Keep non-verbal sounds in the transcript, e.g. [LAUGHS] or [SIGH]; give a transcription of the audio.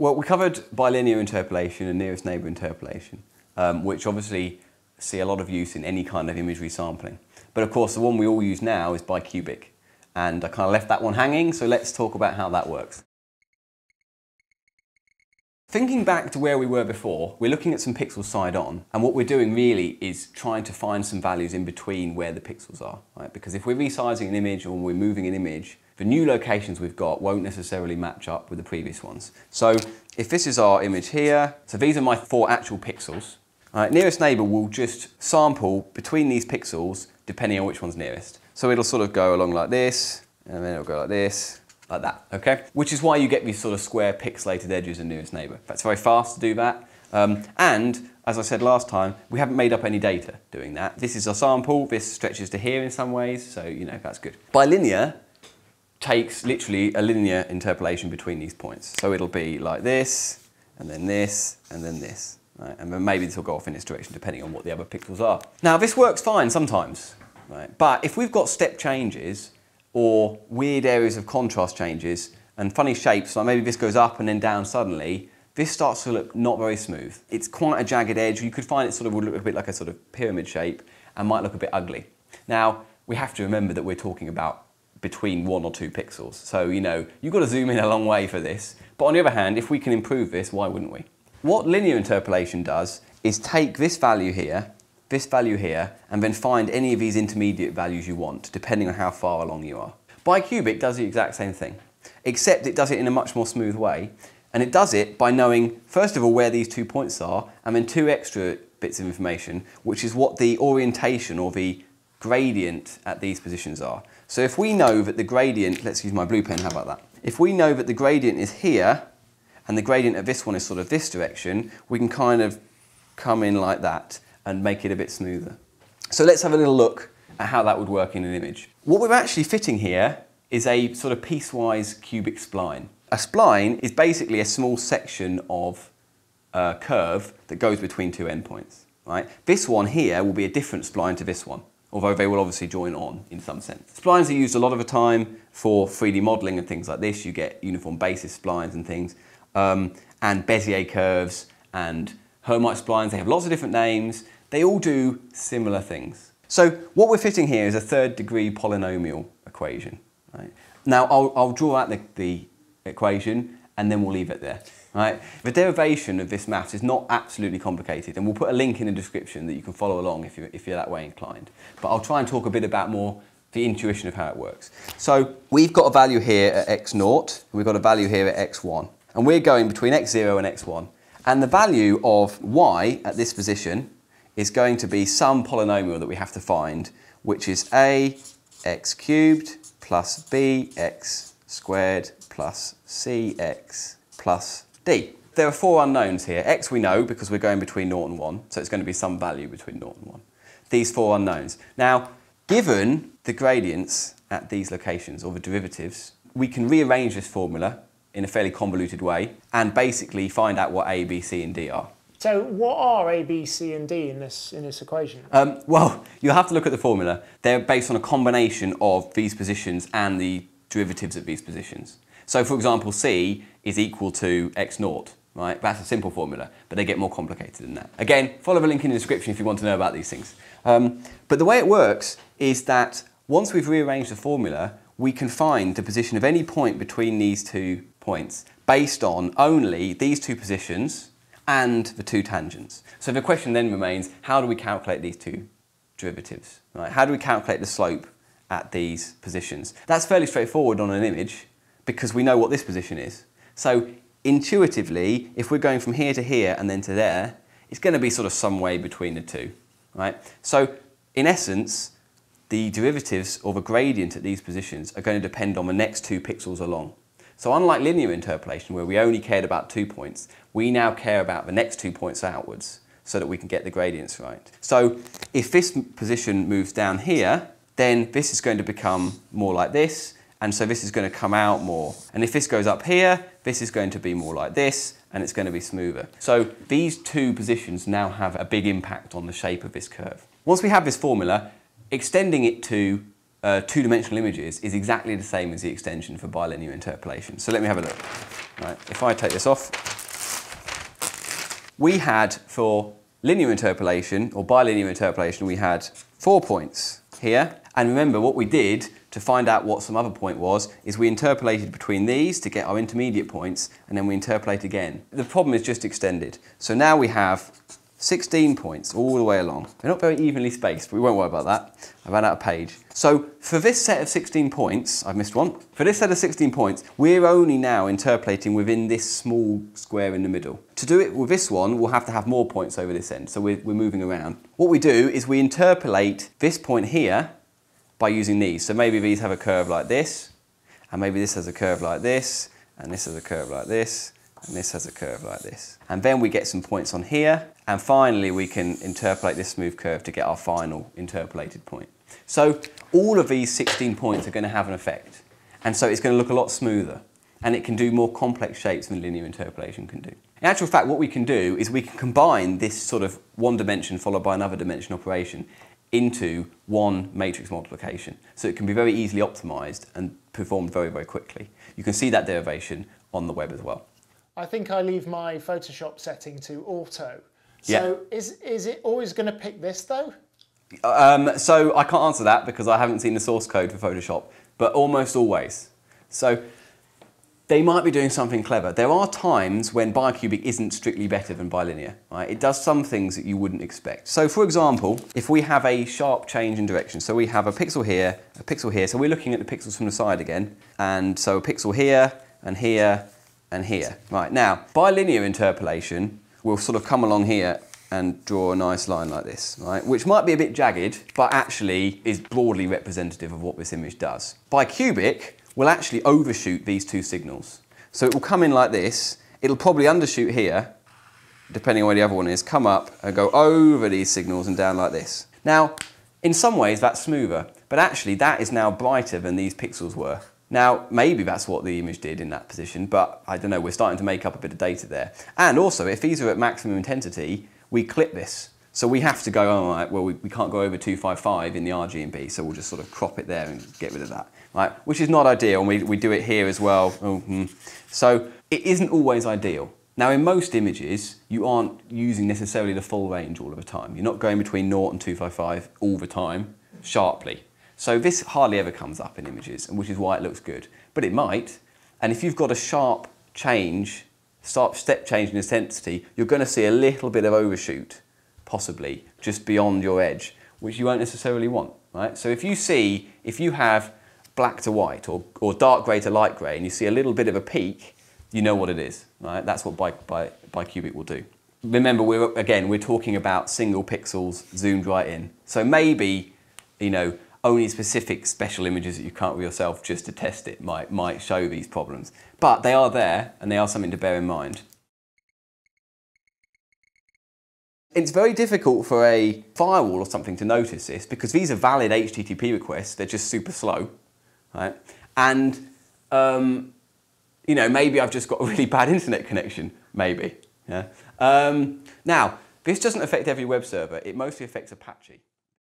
Well, we covered bilinear interpolation and nearest neighbour interpolation, um, which obviously see a lot of use in any kind of imagery sampling. But of course, the one we all use now is bicubic. And I kind of left that one hanging, so let's talk about how that works. Thinking back to where we were before, we're looking at some pixels side on, and what we're doing really is trying to find some values in between where the pixels are, right? Because if we're resizing an image or we're moving an image, the new locations we've got won't necessarily match up with the previous ones. So if this is our image here, so these are my four actual pixels. Right, nearest neighbour will just sample between these pixels depending on which one's nearest. So it'll sort of go along like this, and then it'll go like this, like that, okay? Which is why you get these sort of square pixelated edges in nearest neighbour. That's very fast to do that. Um, and, as I said last time, we haven't made up any data doing that. This is a sample, this stretches to here in some ways, so, you know, that's good. Bilinear takes literally a linear interpolation between these points. So it'll be like this, and then this, and then this. Right? And then maybe this will go off in this direction depending on what the other pixels are. Now this works fine sometimes, right? but if we've got step changes, or weird areas of contrast changes and funny shapes, like maybe this goes up and then down suddenly, this starts to look not very smooth. It's quite a jagged edge. You could find it sort of would look a bit like a sort of pyramid shape and might look a bit ugly. Now, we have to remember that we're talking about between one or two pixels. So, you know, you've got to zoom in a long way for this. But on the other hand, if we can improve this, why wouldn't we? What linear interpolation does is take this value here this value here, and then find any of these intermediate values you want, depending on how far along you are. Bicubic does the exact same thing, except it does it in a much more smooth way, and it does it by knowing, first of all, where these two points are, and then two extra bits of information, which is what the orientation or the gradient at these positions are. So if we know that the gradient, let's use my blue pen, how about that? If we know that the gradient is here, and the gradient of this one is sort of this direction, we can kind of come in like that and make it a bit smoother. So let's have a little look at how that would work in an image. What we're actually fitting here is a sort of piecewise cubic spline. A spline is basically a small section of a curve that goes between two endpoints. Right? This one here will be a different spline to this one, although they will obviously join on in some sense. Splines are used a lot of the time for 3D modeling and things like this. You get uniform basis splines and things, um, and Bezier curves and Hermite splines. They have lots of different names. They all do similar things. So what we're fitting here is a third degree polynomial equation. Right? Now I'll, I'll, draw out the, the equation and then we'll leave it there. Right? The derivation of this maths is not absolutely complicated and we'll put a link in the description that you can follow along if you're, if you're that way inclined. But I'll try and talk a bit about more the intuition of how it works. So we've got a value here at x 0 we've got a value here at x1, and we're going between x0 and x1. And the value of y at this position is going to be some polynomial that we have to find, which is a x cubed plus b x squared plus cx plus d. There are four unknowns here. x we know because we're going between 0 and 1, so it's going to be some value between 0 and 1. These four unknowns. Now, given the gradients at these locations, or the derivatives, we can rearrange this formula in a fairly convoluted way and basically find out what a, b, c and d are. So what are A, B, C and D in this, in this equation? Um, well, [LAUGHS] you'll have to look at the formula. They're based on a combination of these positions and the derivatives of these positions. So for example, C is equal to x naught, right? That's a simple formula, but they get more complicated than that. Again, follow the link in the description if you want to know about these things. Um, but the way it works is that once we've rearranged the formula, we can find the position of any point between these two points based on only these two positions, and the two tangents. So the question then remains, how do we calculate these two derivatives? Right? How do we calculate the slope at these positions? That's fairly straightforward on an image because we know what this position is. So intuitively, if we're going from here to here and then to there, it's going to be sort of some way between the two. Right? So in essence, the derivatives or the gradient at these positions are going to depend on the next two pixels along. So unlike linear interpolation, where we only cared about two points, we now care about the next two points outwards so that we can get the gradients right. So if this position moves down here, then this is going to become more like this, and so this is going to come out more. And if this goes up here, this is going to be more like this, and it's going to be smoother. So these two positions now have a big impact on the shape of this curve. Once we have this formula, extending it to uh, two-dimensional images is exactly the same as the extension for bilinear interpolation. So let me have a look. Right, if I take this off, we had for linear interpolation or bilinear interpolation, we had four points here. And remember what we did to find out what some other point was is we interpolated between these to get our intermediate points and then we interpolate again. The problem is just extended. So now we have 16 points all the way along. They're not very evenly spaced, but we won't worry about that. I ran out of page. So for this set of 16 points, I've missed one. For this set of 16 points, we're only now interpolating within this small square in the middle. To do it with this one, we'll have to have more points over this end, so we're, we're moving around. What we do is we interpolate this point here by using these. So maybe these have a curve like this, and maybe this has a curve like this, and this has a curve like this, and this has a curve like this. And then we get some points on here, and finally we can interpolate this smooth curve to get our final interpolated point. So all of these 16 points are going to have an effect. And so it's going to look a lot smoother, and it can do more complex shapes than linear interpolation can do. In actual fact, what we can do is we can combine this sort of one dimension followed by another dimension operation into one matrix multiplication. So it can be very easily optimized and performed very, very quickly. You can see that derivation on the web as well. I think I leave my Photoshop setting to auto. So yeah. is, is it always going to pick this though? Um, so I can't answer that because I haven't seen the source code for Photoshop, but almost always. So they might be doing something clever. There are times when bicubic isn't strictly better than bilinear. Right? It does some things that you wouldn't expect. So for example, if we have a sharp change in direction, so we have a pixel here, a pixel here, so we're looking at the pixels from the side again, and so a pixel here, and here, and here. Right, now, bilinear interpolation will sort of come along here and draw a nice line like this, right? Which might be a bit jagged, but actually is broadly representative of what this image does. Bicubic will actually overshoot these two signals. So it will come in like this, it'll probably undershoot here, depending on where the other one is, come up and go over these signals and down like this. Now, in some ways that's smoother, but actually that is now brighter than these pixels were. Now, maybe that's what the image did in that position, but I don't know, we're starting to make up a bit of data there. And also, if these are at maximum intensity, we clip this. So we have to go, all right, well, we, we can't go over 255 in the RGB, so we'll just sort of crop it there and get rid of that, right? Which is not ideal, and we, we do it here as well. Mm -hmm. So it isn't always ideal. Now, in most images, you aren't using necessarily the full range all of the time. You're not going between 0 and 255 all the time, sharply. So this hardly ever comes up in images, which is why it looks good. But it might, and if you've got a sharp change, sharp step change in intensity, you're going to see a little bit of overshoot, possibly, just beyond your edge, which you won't necessarily want, right? So if you see, if you have black to white or, or dark grey to light grey and you see a little bit of a peak, you know what it is, right? That's what bi, bi, bicubic will do. Remember, we're, again, we're talking about single pixels zoomed right in. So maybe, you know, only specific special images that you can't with yourself just to test it might, might show these problems. But they are there and they are something to bear in mind. It's very difficult for a firewall or something to notice this because these are valid HTTP requests, they're just super slow, right? And, um, you know, maybe I've just got a really [LAUGHS] bad internet connection, maybe. Yeah? Um, now, this doesn't affect every web server, it mostly affects Apache.